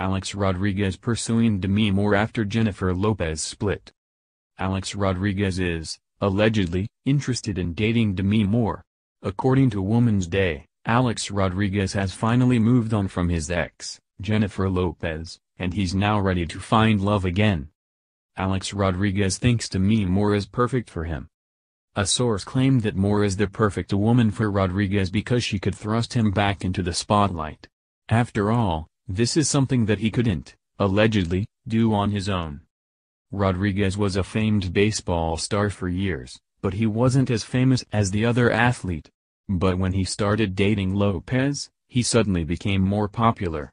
Alex Rodriguez pursuing Demi Moore after Jennifer Lopez split. Alex Rodriguez is, allegedly, interested in dating Demi Moore. According to Woman's Day, Alex Rodriguez has finally moved on from his ex, Jennifer Lopez, and he's now ready to find love again. Alex Rodriguez thinks Demi Moore is perfect for him. A source claimed that Moore is the perfect woman for Rodriguez because she could thrust him back into the spotlight. After all, this is something that he couldn't, allegedly, do on his own. Rodriguez was a famed baseball star for years, but he wasn't as famous as the other athlete. But when he started dating Lopez, he suddenly became more popular.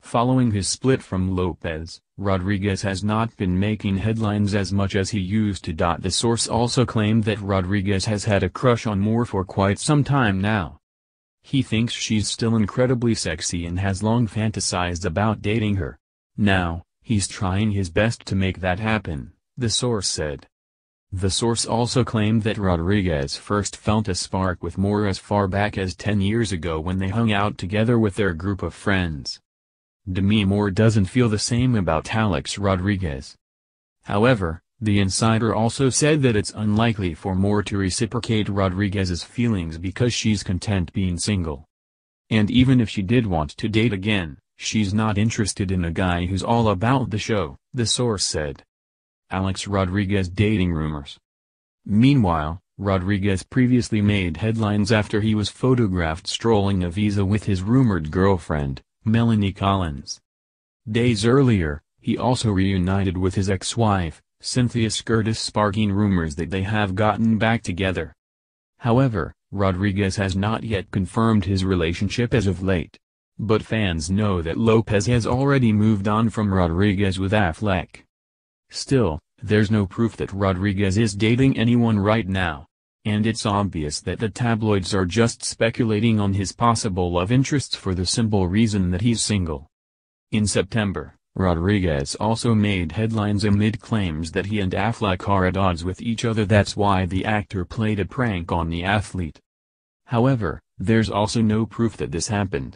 Following his split from Lopez, Rodriguez has not been making headlines as much as he used to. The source also claimed that Rodriguez has had a crush on Moore for quite some time now. He thinks she's still incredibly sexy and has long fantasized about dating her. Now, he's trying his best to make that happen, the source said. The source also claimed that Rodriguez first felt a spark with Moore as far back as 10 years ago when they hung out together with their group of friends. Demi Moore doesn't feel the same about Alex Rodriguez. However, the insider also said that it's unlikely for Moore to reciprocate Rodriguez's feelings because she's content being single. And even if she did want to date again, she's not interested in a guy who's all about the show, the source said. Alex Rodriguez dating rumors. Meanwhile, Rodriguez previously made headlines after he was photographed strolling a visa with his rumored girlfriend, Melanie Collins. Days earlier, he also reunited with his ex-wife, Cynthia Scurtis sparking rumors that they have gotten back together. However, Rodriguez has not yet confirmed his relationship as of late. But fans know that Lopez has already moved on from Rodriguez with Affleck. Still, there's no proof that Rodriguez is dating anyone right now. And it's obvious that the tabloids are just speculating on his possible love interests for the simple reason that he's single. In September, Rodriguez also made headlines amid claims that he and Affleck are at odds with each other that's why the actor played a prank on the athlete. However, there's also no proof that this happened.